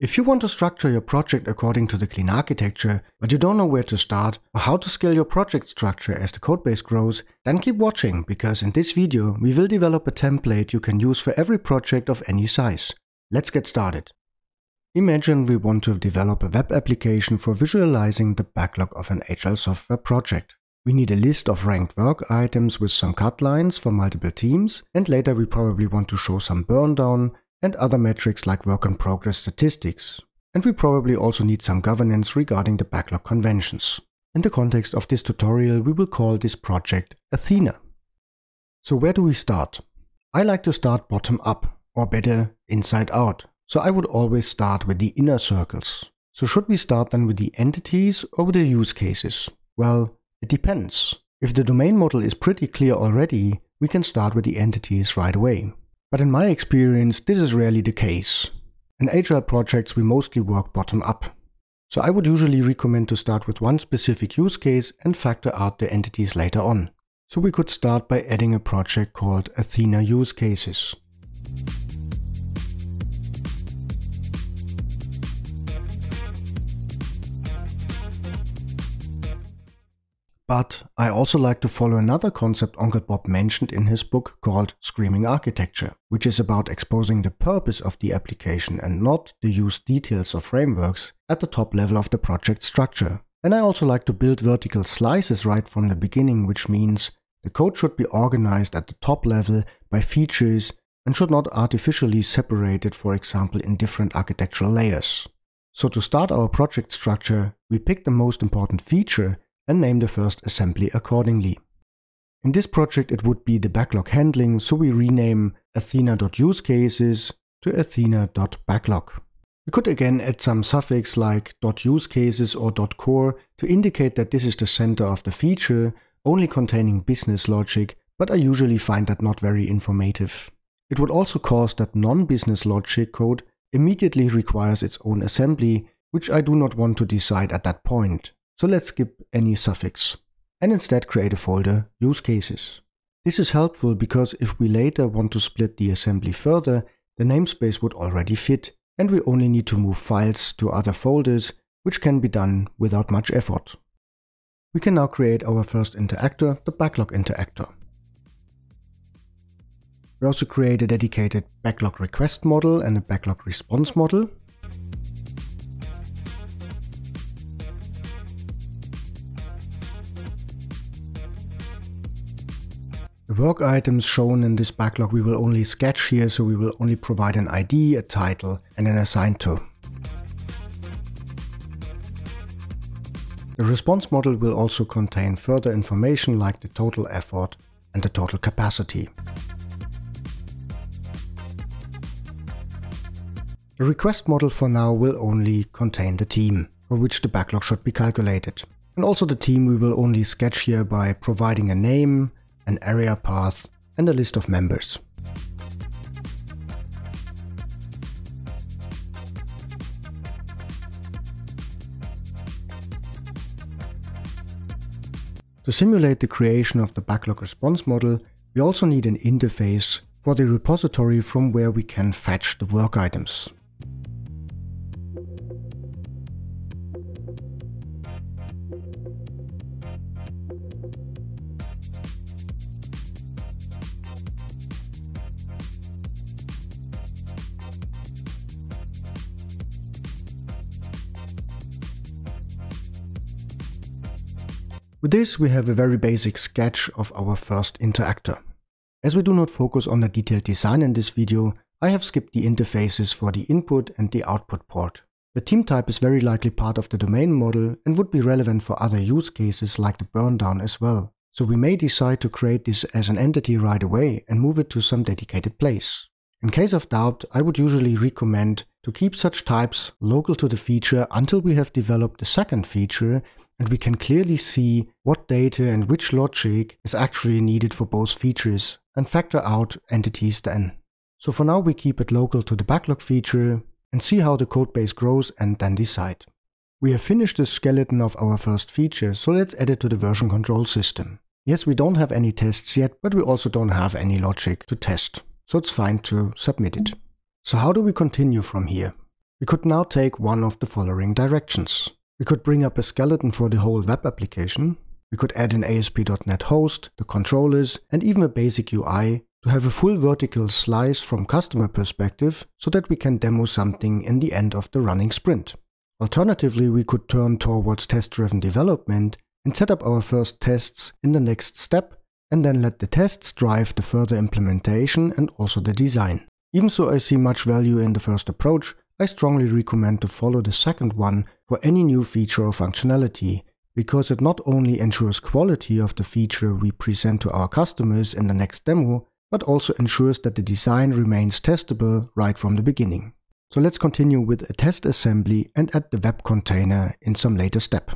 If you want to structure your project according to the clean architecture, but you don't know where to start or how to scale your project structure as the codebase grows, then keep watching because in this video we will develop a template you can use for every project of any size. Let's get started. Imagine we want to develop a web application for visualizing the backlog of an agile software project. We need a list of ranked work items with some cut lines for multiple teams, and later we probably want to show some burn down and other metrics like work in progress statistics. And we probably also need some governance regarding the backlog conventions. In the context of this tutorial, we will call this project Athena. So where do we start? I like to start bottom up, or better, inside out. So I would always start with the inner circles. So should we start then with the entities or with the use cases? Well, it depends. If the domain model is pretty clear already, we can start with the entities right away. But in my experience, this is rarely the case. In agile projects, we mostly work bottom up. So I would usually recommend to start with one specific use case and factor out the entities later on. So we could start by adding a project called Athena Use Cases. But I also like to follow another concept Uncle Bob mentioned in his book called Screaming Architecture, which is about exposing the purpose of the application and not the use details of frameworks at the top level of the project structure. And I also like to build vertical slices right from the beginning, which means the code should be organized at the top level by features and should not artificially separate it, for example, in different architectural layers. So to start our project structure, we pick the most important feature and name the first assembly accordingly. In this project it would be the backlog handling, so we rename athena.usecases to athena.backlog. We could again add some suffix like .usecases or .core to indicate that this is the center of the feature, only containing business logic, but I usually find that not very informative. It would also cause that non-business logic code immediately requires its own assembly, which I do not want to decide at that point. So let's skip any suffix and instead create a folder use cases. This is helpful because if we later want to split the assembly further, the namespace would already fit and we only need to move files to other folders, which can be done without much effort. We can now create our first interactor, the backlog interactor. We also create a dedicated backlog request model and a backlog response model. Work items shown in this backlog we will only sketch here, so we will only provide an ID, a title and an assigned to. The response model will also contain further information like the total effort and the total capacity. The request model for now will only contain the team, for which the backlog should be calculated. And also the team we will only sketch here by providing a name, an area path, and a list of members. To simulate the creation of the backlog response model, we also need an interface for the repository from where we can fetch the work items. With this we have a very basic sketch of our first interactor. As we do not focus on the detailed design in this video, I have skipped the interfaces for the input and the output port. The team type is very likely part of the domain model and would be relevant for other use cases like the burn down as well. So we may decide to create this as an entity right away and move it to some dedicated place. In case of doubt, I would usually recommend to keep such types local to the feature until we have developed the second feature and we can clearly see what data and which logic is actually needed for both features and factor out entities then. So for now we keep it local to the backlog feature and see how the codebase grows and then decide. We have finished the skeleton of our first feature, so let's add it to the version control system. Yes, we don't have any tests yet, but we also don't have any logic to test, so it's fine to submit it. So how do we continue from here? we could now take one of the following directions. We could bring up a skeleton for the whole web application. We could add an ASP.NET host, the controllers, and even a basic UI to have a full vertical slice from customer perspective so that we can demo something in the end of the running sprint. Alternatively, we could turn towards test-driven development and set up our first tests in the next step and then let the tests drive the further implementation and also the design. Even so I see much value in the first approach, I strongly recommend to follow the second one for any new feature or functionality, because it not only ensures quality of the feature we present to our customers in the next demo, but also ensures that the design remains testable right from the beginning. So let's continue with a test assembly and add the web container in some later step.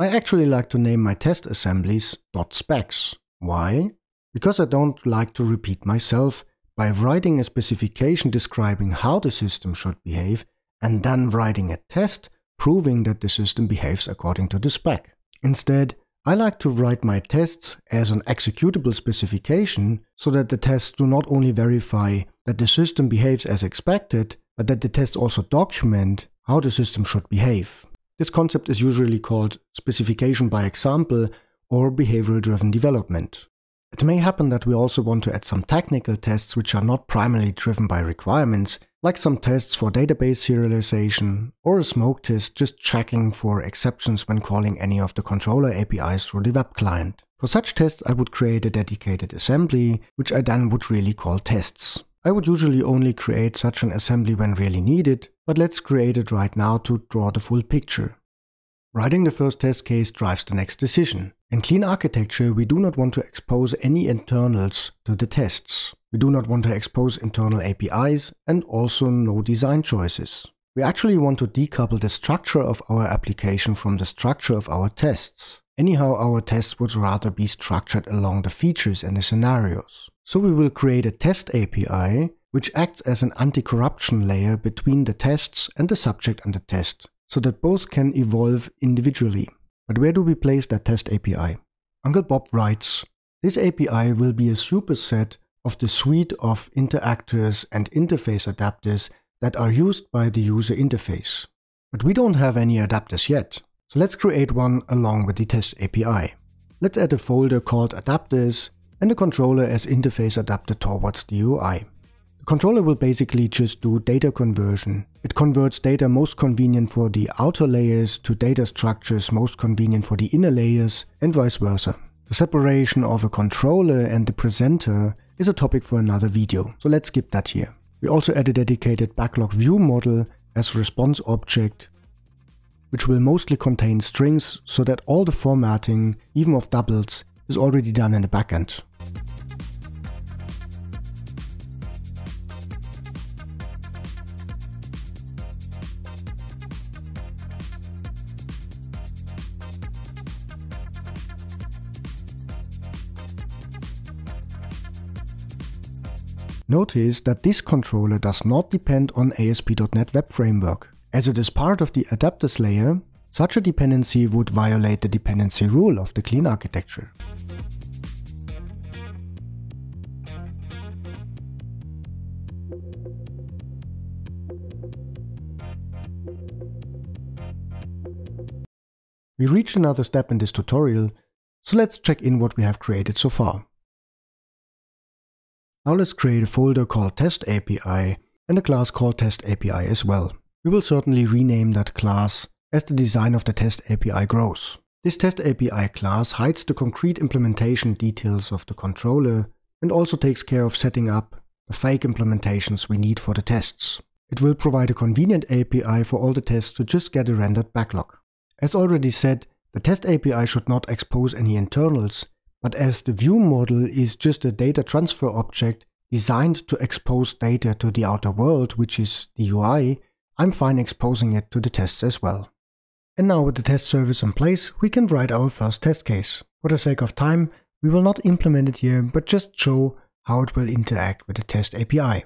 I actually like to name my test assemblies .specs. Why? Because I don't like to repeat myself by writing a specification describing how the system should behave and then writing a test proving that the system behaves according to the spec. Instead, I like to write my tests as an executable specification so that the tests do not only verify that the system behaves as expected, but that the tests also document how the system should behave. This concept is usually called specification by example or behavioral driven development. It may happen that we also want to add some technical tests which are not primarily driven by requirements, like some tests for database serialization, or a smoke test just checking for exceptions when calling any of the controller APIs through the web client. For such tests I would create a dedicated assembly, which I then would really call tests. I would usually only create such an assembly when really needed, but let's create it right now to draw the full picture. Writing the first test case drives the next decision. In clean architecture, we do not want to expose any internals to the tests. We do not want to expose internal APIs and also no design choices. We actually want to decouple the structure of our application from the structure of our tests. Anyhow, our tests would rather be structured along the features and the scenarios. So we will create a test API which acts as an anti-corruption layer between the tests and the subject under test so that both can evolve individually. But where do we place that test API? Uncle Bob writes, this API will be a superset of the suite of interactors and interface adapters that are used by the user interface. But we don't have any adapters yet, so let's create one along with the test API. Let's add a folder called adapters and a controller as interface adapter towards the UI. The controller will basically just do data conversion. It converts data most convenient for the outer layers to data structures most convenient for the inner layers and vice versa. The separation of a controller and the presenter is a topic for another video, so let's skip that here. We also add a dedicated backlog view model as response object, which will mostly contain strings so that all the formatting, even of doubles, is already done in the backend. Notice that this controller does not depend on ASP.NET Web Framework. As it is part of the adapters layer, such a dependency would violate the dependency rule of the clean architecture. We reached another step in this tutorial, so let's check in what we have created so far. Now let's create a folder called test API and a class called test API as well. We will certainly rename that class as the design of the test API grows. This test API class hides the concrete implementation details of the controller and also takes care of setting up the fake implementations we need for the tests. It will provide a convenient API for all the tests to just get a rendered backlog. As already said, the test API should not expose any internals but as the view model is just a data transfer object designed to expose data to the outer world, which is the UI, I'm fine exposing it to the tests as well. And now with the test service in place, we can write our first test case. For the sake of time, we will not implement it here, but just show how it will interact with the test API.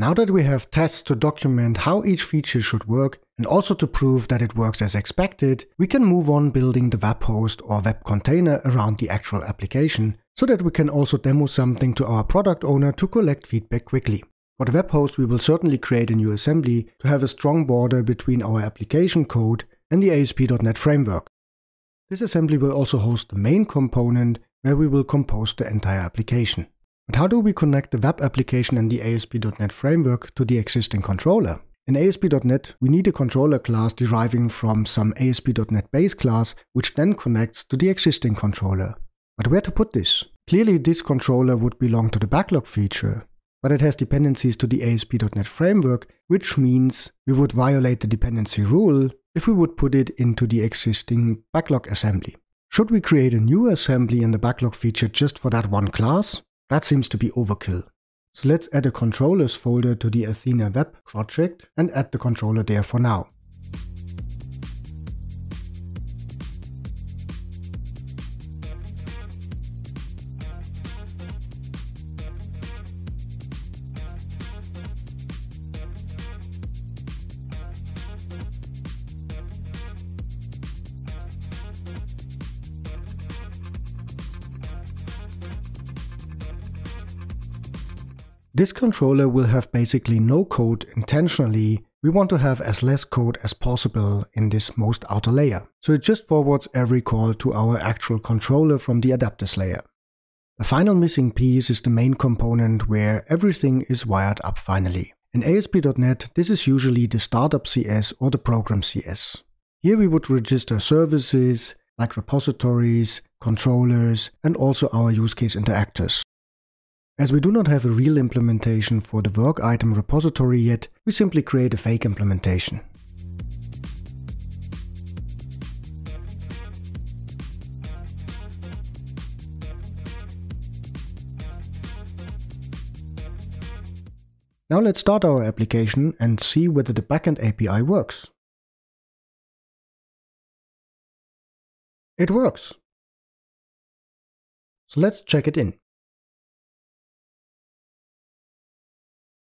Now that we have tests to document how each feature should work and also to prove that it works as expected, we can move on building the web host or web container around the actual application so that we can also demo something to our product owner to collect feedback quickly. For the web host, we will certainly create a new assembly to have a strong border between our application code and the ASP.NET framework. This assembly will also host the main component where we will compose the entire application. But how do we connect the web application and the ASP.NET framework to the existing controller? In ASP.NET, we need a controller class deriving from some ASP.NET base class, which then connects to the existing controller. But where to put this? Clearly, this controller would belong to the backlog feature, but it has dependencies to the ASP.NET framework, which means we would violate the dependency rule if we would put it into the existing backlog assembly. Should we create a new assembly in the backlog feature just for that one class? That seems to be overkill. So let's add a controllers folder to the Athena web project and add the controller there for now. This controller will have basically no code intentionally. We want to have as less code as possible in this most outer layer. So it just forwards every call to our actual controller from the adapters layer. The final missing piece is the main component where everything is wired up finally. In ASP.NET, this is usually the startup CS or the program CS. Here we would register services like repositories, controllers, and also our use case interactors. As we do not have a real implementation for the work item repository yet, we simply create a fake implementation. Now let's start our application and see whether the backend API works. It works. So let's check it in.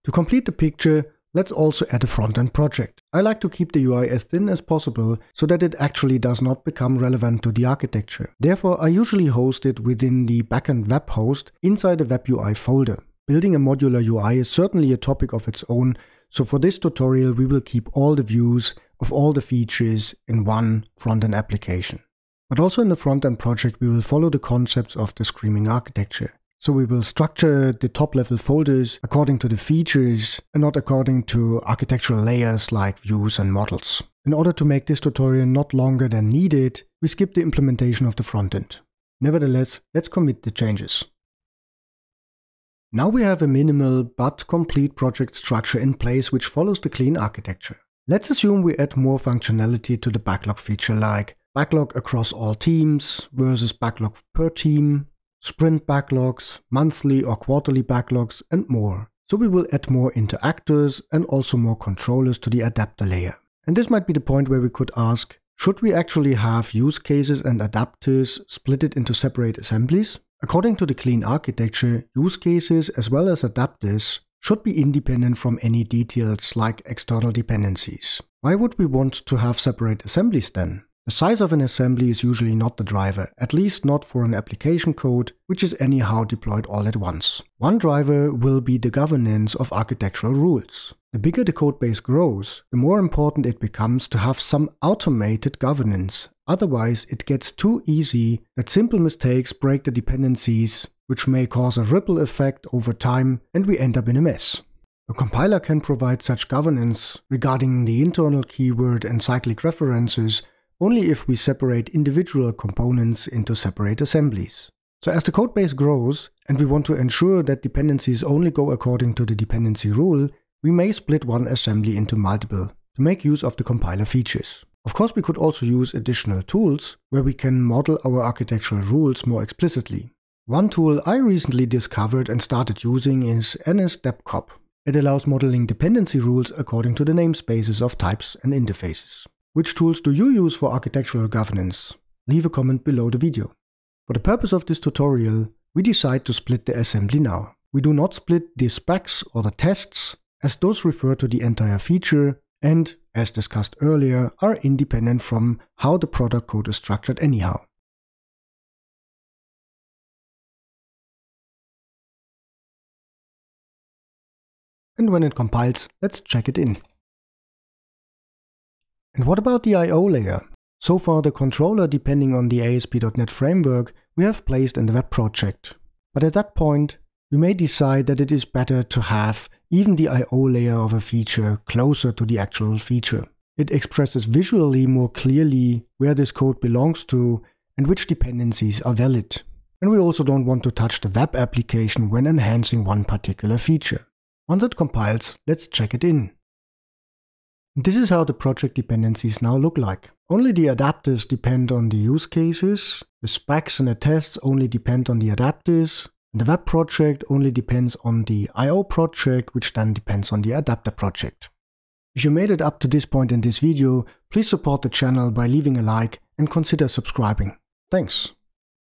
To complete the picture, let's also add a front-end project. I like to keep the UI as thin as possible so that it actually does not become relevant to the architecture. Therefore, I usually host it within the backend web host inside the web UI folder. Building a modular UI is certainly a topic of its own, so for this tutorial we will keep all the views of all the features in one front-end application. But also in the front-end project we will follow the concepts of the Screaming architecture. So we will structure the top level folders according to the features and not according to architectural layers like views and models. In order to make this tutorial not longer than needed, we skip the implementation of the frontend. Nevertheless, let's commit the changes. Now we have a minimal but complete project structure in place which follows the clean architecture. Let's assume we add more functionality to the backlog feature like backlog across all teams versus backlog per team, sprint backlogs, monthly or quarterly backlogs, and more. So we will add more interactors and also more controllers to the adapter layer. And this might be the point where we could ask, should we actually have use cases and adapters split it into separate assemblies? According to the clean architecture, use cases as well as adapters should be independent from any details like external dependencies. Why would we want to have separate assemblies then? The size of an assembly is usually not the driver, at least not for an application code, which is anyhow deployed all at once. One driver will be the governance of architectural rules. The bigger the codebase grows, the more important it becomes to have some automated governance. Otherwise, it gets too easy that simple mistakes break the dependencies, which may cause a ripple effect over time, and we end up in a mess. A compiler can provide such governance regarding the internal keyword and cyclic references only if we separate individual components into separate assemblies. So as the codebase grows, and we want to ensure that dependencies only go according to the dependency rule, we may split one assembly into multiple to make use of the compiler features. Of course, we could also use additional tools where we can model our architectural rules more explicitly. One tool I recently discovered and started using is NSDepCop. It allows modeling dependency rules according to the namespaces of types and interfaces. Which tools do you use for architectural governance? Leave a comment below the video. For the purpose of this tutorial, we decide to split the assembly now. We do not split the specs or the tests, as those refer to the entire feature and, as discussed earlier, are independent from how the product code is structured anyhow. And when it compiles, let's check it in. And what about the I.O. layer? So far the controller depending on the ASP.NET framework we have placed in the web project. But at that point, we may decide that it is better to have even the I.O. layer of a feature closer to the actual feature. It expresses visually more clearly where this code belongs to and which dependencies are valid. And we also don't want to touch the web application when enhancing one particular feature. Once it compiles, let's check it in. This is how the project dependencies now look like. Only the adapters depend on the use cases, the specs and the tests only depend on the adapters, the web project only depends on the I.O. project, which then depends on the adapter project. If you made it up to this point in this video, please support the channel by leaving a like and consider subscribing. Thanks.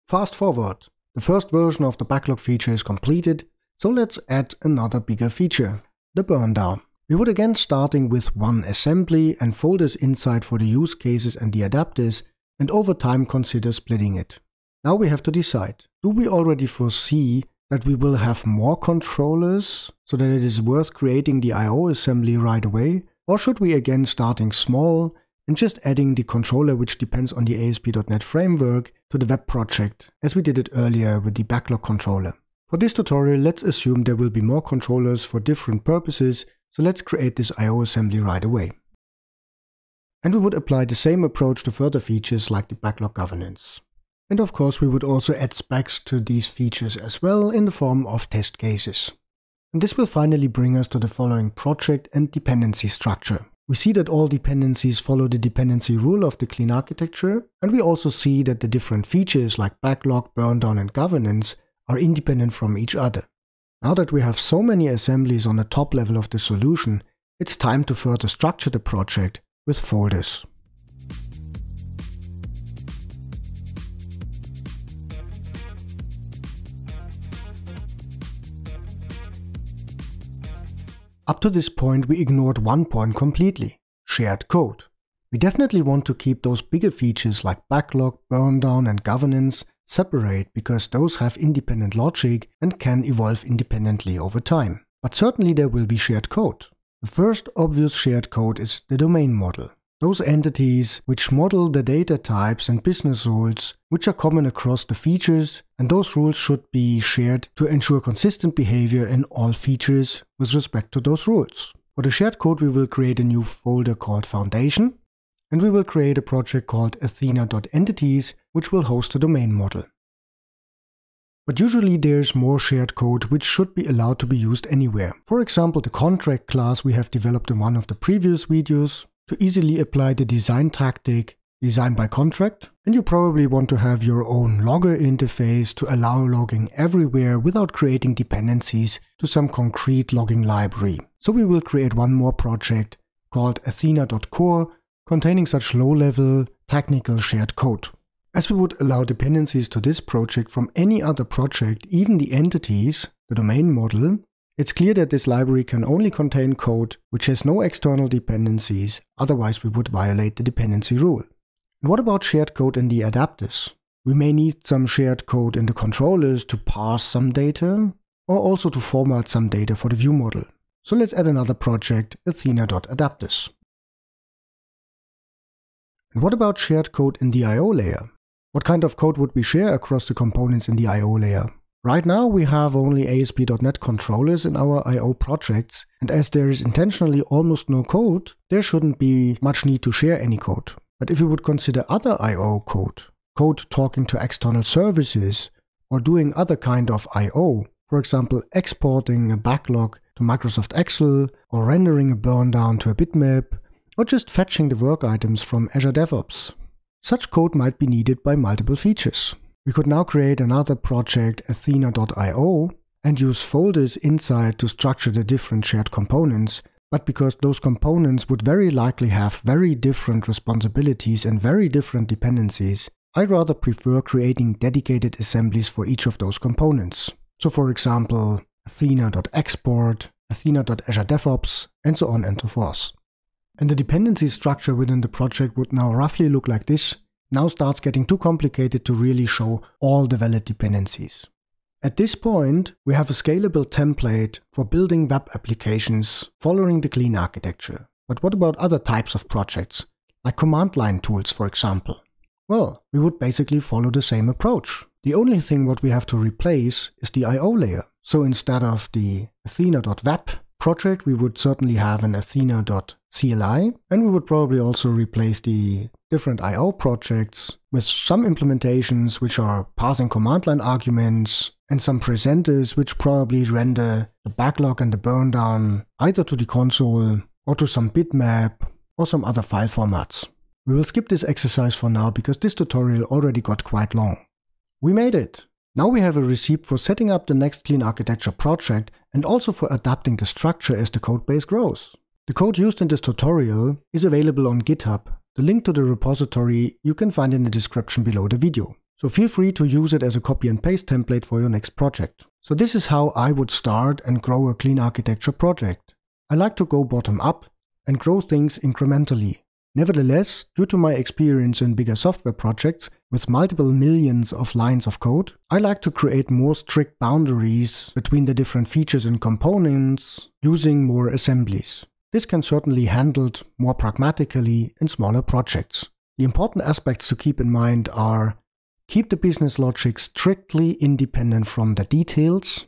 Fast forward. The first version of the backlog feature is completed, so let's add another bigger feature, the burn down. We would again starting with one assembly and folders inside for the use cases and the adapters and over time consider splitting it. Now we have to decide, do we already foresee that we will have more controllers so that it is worth creating the I.O. assembly right away? Or should we again starting small and just adding the controller which depends on the ASP.NET framework to the web project as we did it earlier with the backlog controller? For this tutorial let's assume there will be more controllers for different purposes so let's create this I.O. assembly right away. And we would apply the same approach to further features like the backlog governance. And of course we would also add specs to these features as well in the form of test cases. And this will finally bring us to the following project and dependency structure. We see that all dependencies follow the dependency rule of the clean architecture, and we also see that the different features like backlog, burndown and governance are independent from each other. Now that we have so many assemblies on the top level of the solution, it's time to further structure the project with folders. Up to this point we ignored one point completely, shared code. We definitely want to keep those bigger features like backlog, burndown and governance separate because those have independent logic and can evolve independently over time. But certainly there will be shared code. The first obvious shared code is the domain model. Those entities which model the data types and business rules which are common across the features and those rules should be shared to ensure consistent behavior in all features with respect to those rules. For the shared code we will create a new folder called foundation and we will create a project called athena.entities which will host a domain model. But usually there's more shared code which should be allowed to be used anywhere. For example, the contract class we have developed in one of the previous videos to easily apply the design tactic design by contract. And you probably want to have your own logger interface to allow logging everywhere without creating dependencies to some concrete logging library. So we will create one more project called athena.core containing such low-level technical shared code. As we would allow dependencies to this project from any other project, even the entities, the domain model, it's clear that this library can only contain code which has no external dependencies, otherwise we would violate the dependency rule. And what about shared code in the adapters? We may need some shared code in the controllers to parse some data, or also to format some data for the view model. So let's add another project, athena.adapters. And what about shared code in the I.O. layer? What kind of code would we share across the components in the I.O. layer? Right now we have only ASP.NET controllers in our I.O. projects, and as there is intentionally almost no code, there shouldn't be much need to share any code. But if we would consider other I.O. code, code talking to external services, or doing other kind of I.O., for example exporting a backlog to Microsoft Excel, or rendering a burn down to a bitmap, or just fetching the work items from Azure DevOps. Such code might be needed by multiple features. We could now create another project athena.io and use folders inside to structure the different shared components, but because those components would very likely have very different responsibilities and very different dependencies, I rather prefer creating dedicated assemblies for each of those components. So for example, athena.export, Athena.Azure DevOps, and so on and so forth. And the dependency structure within the project would now roughly look like this. Now starts getting too complicated to really show all the valid dependencies. At this point, we have a scalable template for building web applications following the clean architecture. But what about other types of projects, like command line tools, for example? Well, we would basically follow the same approach. The only thing what we have to replace is the I.O. layer. So instead of the athena.web project, we would certainly have an athena.cli, and we would probably also replace the different I.O. projects with some implementations which are passing command line arguments and some presenters which probably render the backlog and the burn down either to the console or to some bitmap or some other file formats. We will skip this exercise for now because this tutorial already got quite long. We made it! Now we have a receipt for setting up the next clean architecture project and also for adapting the structure as the codebase grows. The code used in this tutorial is available on GitHub. The link to the repository you can find in the description below the video. So feel free to use it as a copy and paste template for your next project. So this is how I would start and grow a clean architecture project. I like to go bottom up and grow things incrementally. Nevertheless, due to my experience in bigger software projects with multiple millions of lines of code, I like to create more strict boundaries between the different features and components using more assemblies. This can certainly handled more pragmatically in smaller projects. The important aspects to keep in mind are keep the business logic strictly independent from the details,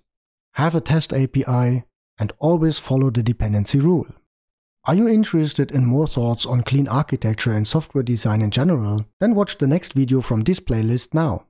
have a test API, and always follow the dependency rule. Are you interested in more thoughts on clean architecture and software design in general? Then watch the next video from this playlist now.